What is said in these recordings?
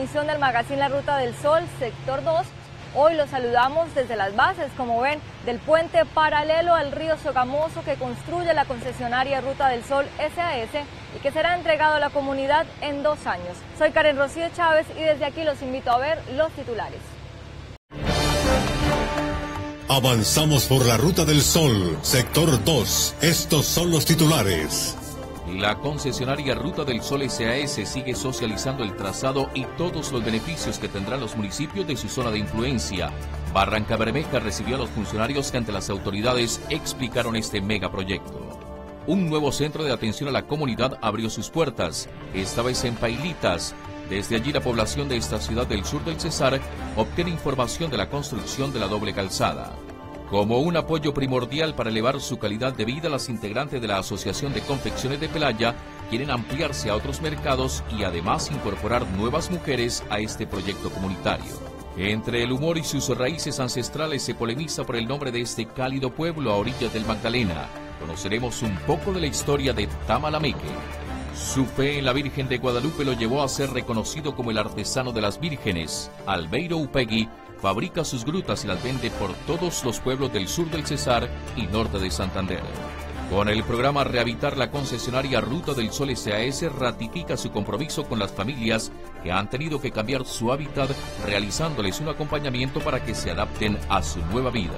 emisión del magazine La Ruta del Sol, sector 2. Hoy los saludamos desde las bases, como ven, del puente paralelo al río Sogamoso que construye la concesionaria Ruta del Sol SAS y que será entregado a la comunidad en dos años. Soy Karen Rocío Chávez y desde aquí los invito a ver los titulares. Avanzamos por la Ruta del Sol, sector 2. Estos son los titulares. La concesionaria Ruta del Sol SAS sigue socializando el trazado y todos los beneficios que tendrán los municipios de su zona de influencia. Barranca Bermeja recibió a los funcionarios que ante las autoridades explicaron este megaproyecto. Un nuevo centro de atención a la comunidad abrió sus puertas, esta vez en Pailitas. Desde allí la población de esta ciudad del sur del Cesar obtiene información de la construcción de la doble calzada. Como un apoyo primordial para elevar su calidad de vida, las integrantes de la Asociación de Confecciones de Pelaya quieren ampliarse a otros mercados y además incorporar nuevas mujeres a este proyecto comunitario. Entre el humor y sus raíces ancestrales se polemiza por el nombre de este cálido pueblo a orillas del Magdalena. Conoceremos un poco de la historia de Tamalameque. Su fe en la Virgen de Guadalupe lo llevó a ser reconocido como el artesano de las vírgenes. Albeiro Upegui fabrica sus grutas y las vende por todos los pueblos del sur del Cesar y norte de Santander. Con el programa Rehabitar la concesionaria Ruta del Sol SAS ratifica su compromiso con las familias que han tenido que cambiar su hábitat realizándoles un acompañamiento para que se adapten a su nueva vida.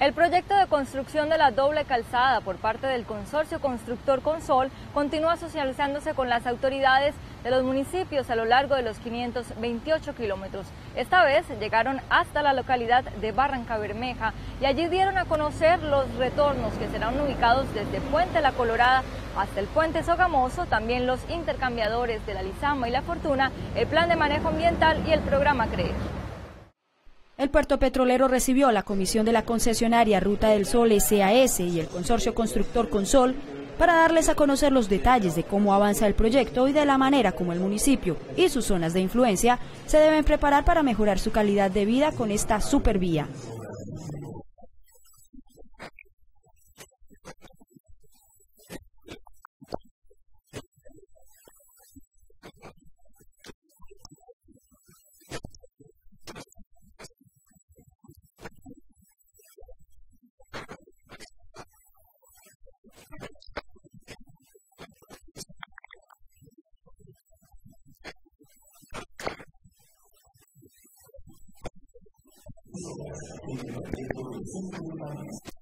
El proyecto de construcción de la doble calzada por parte del consorcio constructor Consol continúa socializándose con las autoridades de los municipios a lo largo de los 528 kilómetros. Esta vez llegaron hasta la localidad de Barranca Bermeja y allí dieron a conocer los retornos que serán ubicados desde Puente La Colorada hasta el Puente Sogamoso, también los intercambiadores de la Lizama y la Fortuna, el plan de manejo ambiental y el programa CREER. El puerto petrolero recibió la comisión de la concesionaria Ruta del Sol SAS y el consorcio constructor Consol para darles a conocer los detalles de cómo avanza el proyecto y de la manera como el municipio y sus zonas de influencia se deben preparar para mejorar su calidad de vida con esta supervía. 今、英語の先生になります。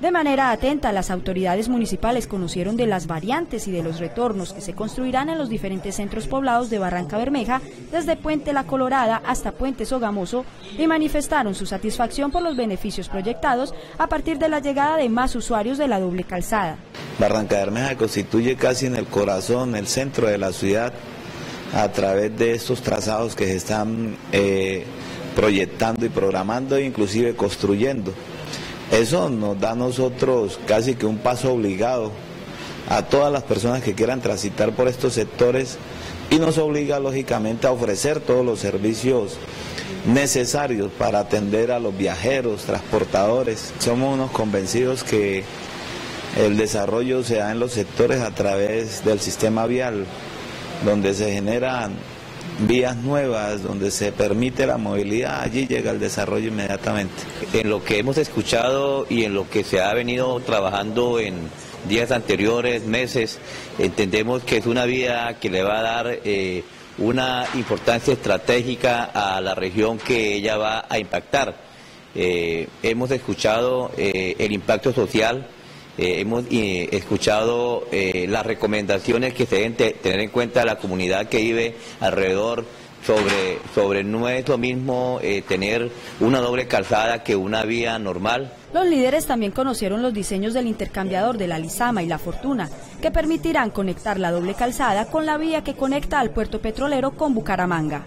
De manera atenta, las autoridades municipales conocieron de las variantes y de los retornos que se construirán en los diferentes centros poblados de Barranca Bermeja, desde Puente La Colorada hasta Puente Sogamoso, y manifestaron su satisfacción por los beneficios proyectados a partir de la llegada de más usuarios de la doble calzada. Barranca Bermeja constituye casi en el corazón, el centro de la ciudad, a través de estos trazados que se están eh, proyectando y programando e inclusive construyendo. Eso nos da a nosotros casi que un paso obligado a todas las personas que quieran transitar por estos sectores y nos obliga lógicamente a ofrecer todos los servicios necesarios para atender a los viajeros, transportadores. Somos unos convencidos que el desarrollo se da en los sectores a través del sistema vial, donde se generan vías nuevas, donde se permite la movilidad, allí llega el desarrollo inmediatamente. En lo que hemos escuchado y en lo que se ha venido trabajando en días anteriores, meses, entendemos que es una vía que le va a dar eh, una importancia estratégica a la región que ella va a impactar. Eh, hemos escuchado eh, el impacto social, hemos escuchado las recomendaciones que se deben tener en cuenta la comunidad que vive alrededor sobre, sobre no es lo mismo tener una doble calzada que una vía normal. Los líderes también conocieron los diseños del intercambiador de la Lizama y la Fortuna, que permitirán conectar la doble calzada con la vía que conecta al puerto petrolero con Bucaramanga.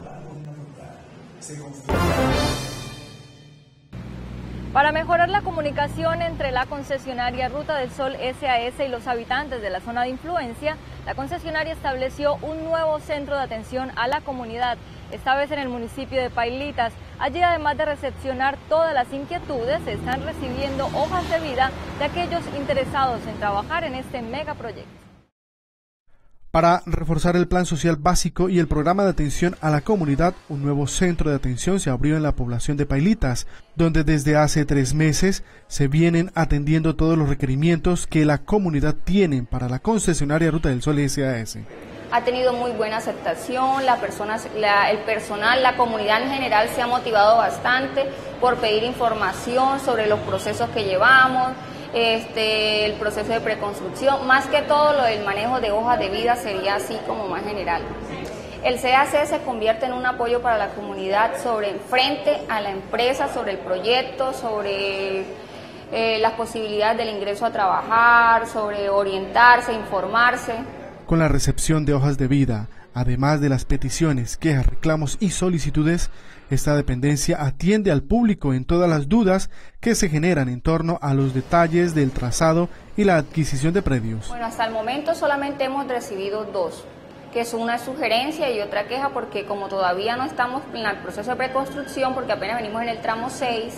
Para mejorar la comunicación entre la concesionaria Ruta del Sol SAS y los habitantes de la zona de influencia, la concesionaria estableció un nuevo centro de atención a la comunidad, esta vez en el municipio de Pailitas. Allí, además de recepcionar todas las inquietudes, se están recibiendo hojas de vida de aquellos interesados en trabajar en este megaproyecto. Para reforzar el plan social básico y el programa de atención a la comunidad, un nuevo centro de atención se abrió en la población de Pailitas, donde desde hace tres meses se vienen atendiendo todos los requerimientos que la comunidad tiene para la concesionaria Ruta del Sol SAS. Ha tenido muy buena aceptación, la persona, el personal, la comunidad en general se ha motivado bastante por pedir información sobre los procesos que llevamos, este, el proceso de preconstrucción, más que todo lo del manejo de hojas de vida sería así como más general. El CAC se convierte en un apoyo para la comunidad sobre frente a la empresa, sobre el proyecto, sobre eh, las posibilidades del ingreso a trabajar, sobre orientarse, informarse. Con la recepción de hojas de vida, además de las peticiones, quejas, reclamos y solicitudes, esta dependencia atiende al público en todas las dudas que se generan en torno a los detalles del trazado y la adquisición de predios. Bueno, hasta el momento solamente hemos recibido dos, que es una sugerencia y otra queja, porque como todavía no estamos en el proceso de preconstrucción, porque apenas venimos en el tramo 6,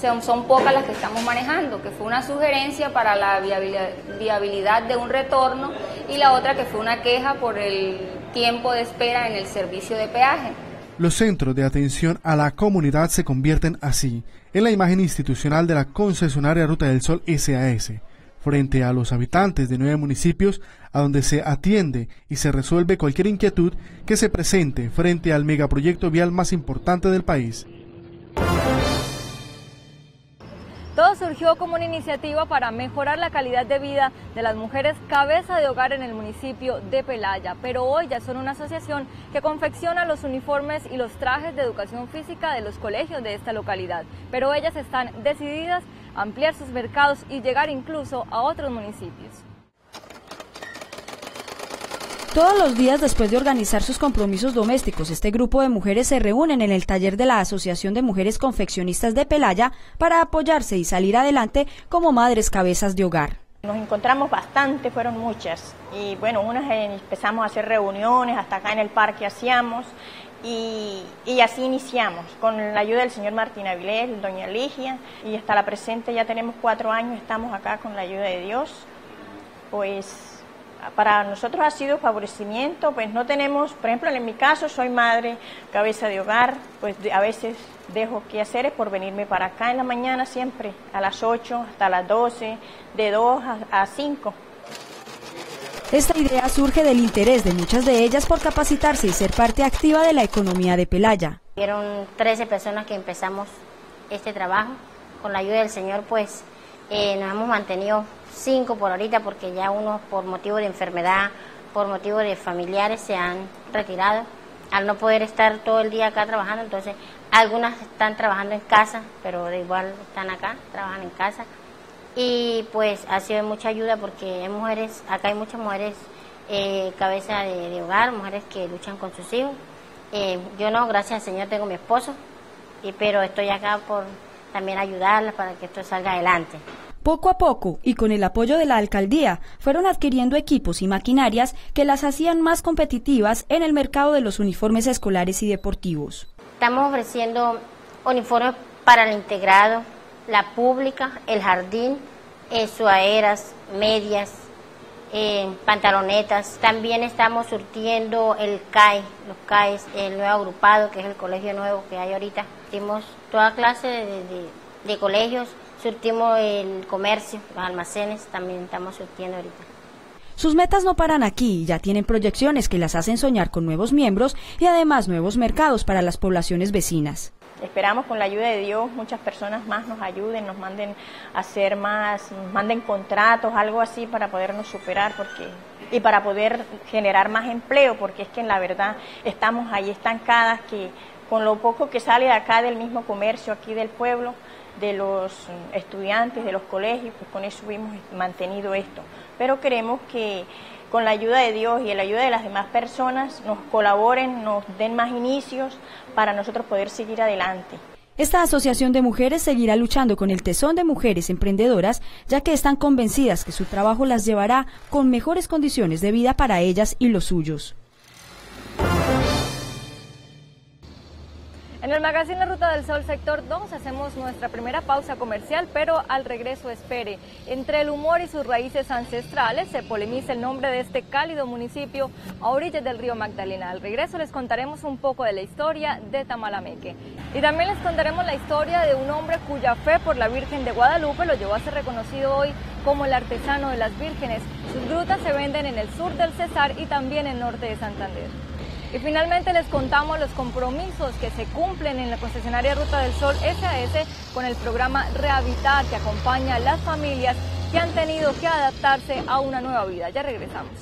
son, son, pocas las que estamos manejando, que fue una sugerencia para la viabilidad, viabilidad, de un retorno y la otra que fue una queja por el tiempo de espera en el servicio de peaje. Los centros de atención a la comunidad se convierten así en la imagen institucional de la concesionaria Ruta del Sol SAS, frente a los habitantes de nueve municipios a donde se atiende y se resuelve cualquier inquietud que se presente frente al megaproyecto vial más importante del país. Surgió como una iniciativa para mejorar la calidad de vida de las mujeres cabeza de hogar en el municipio de Pelaya, pero hoy ya son una asociación que confecciona los uniformes y los trajes de educación física de los colegios de esta localidad, pero ellas están decididas a ampliar sus mercados y llegar incluso a otros municipios. Todos los días después de organizar sus compromisos domésticos, este grupo de mujeres se reúnen en el taller de la Asociación de Mujeres Confeccionistas de Pelaya para apoyarse y salir adelante como madres cabezas de hogar. Nos encontramos bastante, fueron muchas. Y bueno, unas empezamos a hacer reuniones, hasta acá en el parque hacíamos. Y, así iniciamos, con la ayuda del señor Martín Avilés, doña Ligia, y hasta la presente ya tenemos cuatro años, estamos acá con la ayuda de Dios. Pues para nosotros ha sido favorecimiento, pues no tenemos, por ejemplo, en mi caso soy madre, cabeza de hogar, pues a veces dejo que hacer por venirme para acá en la mañana siempre, a las 8 hasta las 12, de 2 a, 5. Esta idea surge del interés de muchas de ellas por capacitarse y ser parte activa de la economía de Pelaya. Fueron 13 personas que empezamos este trabajo. Con la ayuda del Señor, pues eh, nos hemos mantenido cinco por ahorita porque ya unos por motivo de enfermedad, por motivo de familiares se han retirado. Al no poder estar todo el día acá trabajando, entonces algunas están trabajando en casa, pero de igual están acá, trabajan en casa. Y pues ha sido de mucha ayuda porque hay mujeres, acá hay muchas mujeres eh, cabeza de, hogar, mujeres que luchan con sus hijos. Eh, yo no, gracias al Señor tengo mi esposo, y, pero estoy acá por también ayudarlas para que esto salga adelante. Poco a poco, y con el apoyo de la alcaldía, fueron adquiriendo equipos y maquinarias que las hacían más competitivas en el mercado de los uniformes escolares y deportivos. Estamos ofreciendo uniformes para el integrado, la pública, el jardín, eh, suaderas, medias, eh, pantalonetas. También estamos surtiendo el CAE, los CAEs, el nuevo agrupado, que es el colegio nuevo que hay ahorita. Tenemos toda clase de colegios surtimos el comercio, los almacenes, también estamos surtiendo ahorita. Sus metas no paran aquí, ya tienen proyecciones que las hacen soñar con nuevos miembros y además nuevos mercados para las poblaciones vecinas. Esperamos con la ayuda de Dios muchas personas más nos ayuden, nos manden a hacer más, manden contratos, algo así para podernos superar porque y para poder generar más empleo, porque es que en la verdad estamos ahí estancadas que con lo poco que sale de acá del mismo comercio aquí del pueblo, de los estudiantes, de los colegios, pues con eso hemos mantenido esto. Pero queremos que con la ayuda de Dios y la ayuda de las demás personas nos colaboren, nos den más inicios para nosotros poder seguir adelante. Esta asociación de mujeres seguirá luchando con el tesón de mujeres emprendedoras, ya que están convencidas que su trabajo las llevará con mejores condiciones de vida para ellas y los suyos. En el magazine La Ruta del Sol sector 2 hacemos nuestra primera pausa comercial, pero al regreso espere. Entre el humor y sus raíces ancestrales se polemiza el nombre de este cálido municipio a orillas del río Magdalena. Al regreso les contaremos un poco de la historia de Tamalameque. Y también les contaremos la historia de un hombre cuya fe por la Virgen de Guadalupe lo llevó a ser reconocido hoy como el artesano de las vírgenes. Sus grutas se venden en el sur del Cesar y también en el norte de Santander. Y finalmente les contamos los compromisos que se cumplen en la concesionaria Ruta del Sol SAS con el programa Rehabitar que acompaña a las familias que han tenido que adaptarse a una nueva vida. Ya regresamos.